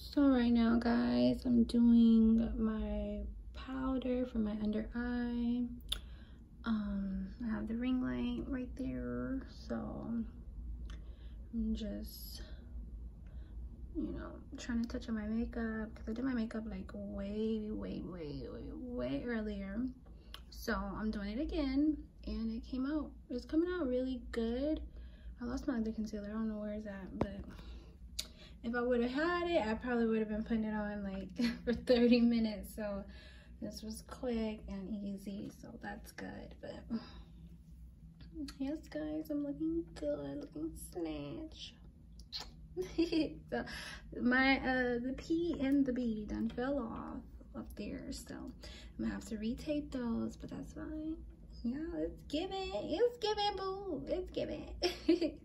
So right now, guys, I'm doing my powder for my under eye. Um, I have the ring light right there, so I'm just, you know, trying to touch on my makeup because I did my makeup like way, way, way, way, way earlier. So I'm doing it again, and it came out. It's coming out really good. I lost my other concealer. I don't know where it's at, if I would have had it, I probably would have been putting it on like for 30 minutes. So this was quick and easy, so that's good. But yes, guys, I'm looking good, looking snatch. so my uh the P and the B done fell off up there, so I'm gonna have to retape those, but that's fine. Yeah, it's giving, it's giving, boo, it's giving.